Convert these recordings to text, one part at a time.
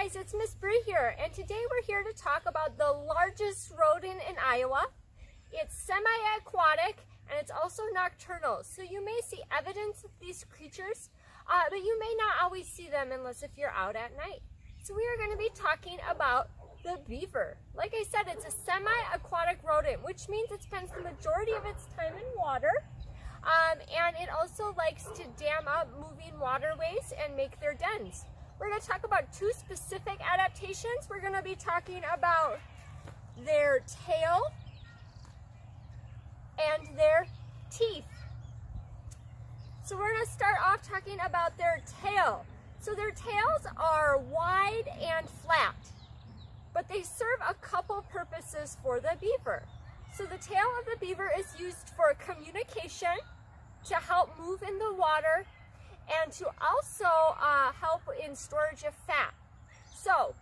guys, it's Miss Bree here, and today we're here to talk about the largest rodent in Iowa. It's semi-aquatic, and it's also nocturnal, so you may see evidence of these creatures, uh, but you may not always see them unless if you're out at night. So we are going to be talking about the beaver. Like I said, it's a semi-aquatic rodent, which means it spends the majority of its time in water, um, and it also likes to dam up moving waterways and make their dens. We're going to talk about two specific adaptations. We're going to be talking about their tail and their teeth. So we're going to start off talking about their tail. So their tails are wide and flat, but they serve a couple purposes for the beaver. So the tail of the beaver is used for communication, to help move in the water, and to also uh, help in storage of fat. So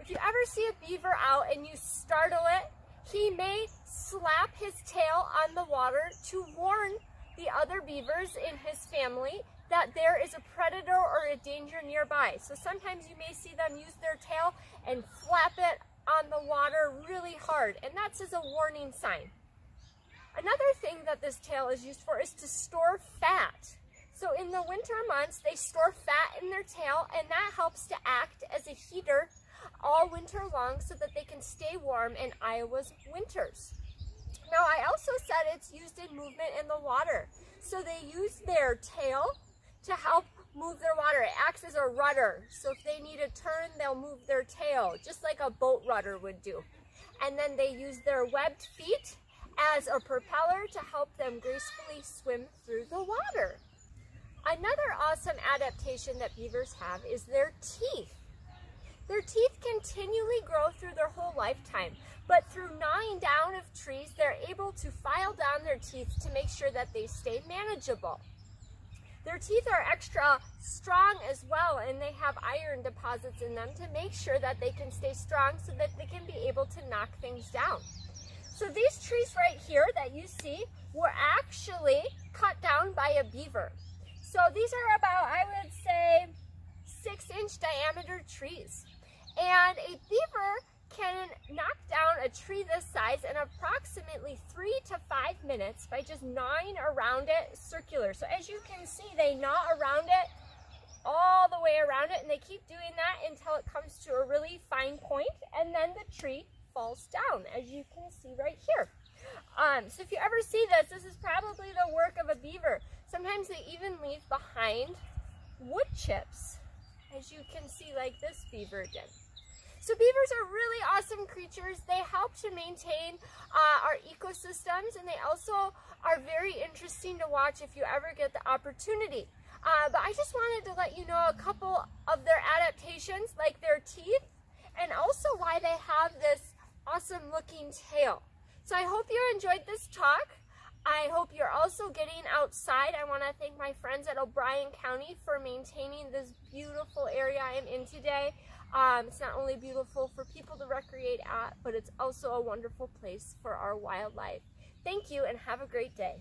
if you ever see a beaver out and you startle it, he may slap his tail on the water to warn the other beavers in his family that there is a predator or a danger nearby. So sometimes you may see them use their tail and flap it on the water really hard, and that's as a warning sign. Another thing that this tail is used for is to store fat. So in the winter months, they store fat in their tail, and that helps to act as a heater all winter long so that they can stay warm in Iowa's winters. Now, I also said it's used in movement in the water. So they use their tail to help move their water. It acts as a rudder. So if they need a turn, they'll move their tail, just like a boat rudder would do. And then they use their webbed feet as a propeller to help them gracefully swim through the water. Another awesome adaptation that beavers have is their teeth. Their teeth continually grow through their whole lifetime, but through gnawing down of trees, they're able to file down their teeth to make sure that they stay manageable. Their teeth are extra strong as well, and they have iron deposits in them to make sure that they can stay strong so that they can be able to knock things down. So these trees right here that you see were actually cut down by a beaver. So these are about, I would say, six inch diameter trees. And a beaver can knock down a tree this size in approximately three to five minutes by just gnawing around it circular. So as you can see, they gnaw around it all the way around it and they keep doing that until it comes to a really fine point and then the tree falls down, as you can see right here. Um, so if you ever see this, this is probably the work of a beaver. Sometimes they even leave behind wood chips, as you can see like this beaver did. So beavers are really awesome creatures. They help to maintain uh, our ecosystems and they also are very interesting to watch if you ever get the opportunity. Uh, but I just wanted to let you know a couple of their adaptations, like their teeth, and also why they have this awesome looking tail. So I hope you enjoyed this talk. I hope you're also getting outside. I want to thank my friends at O'Brien County for maintaining this beautiful area I'm in today. Um, it's not only beautiful for people to recreate at, but it's also a wonderful place for our wildlife. Thank you and have a great day.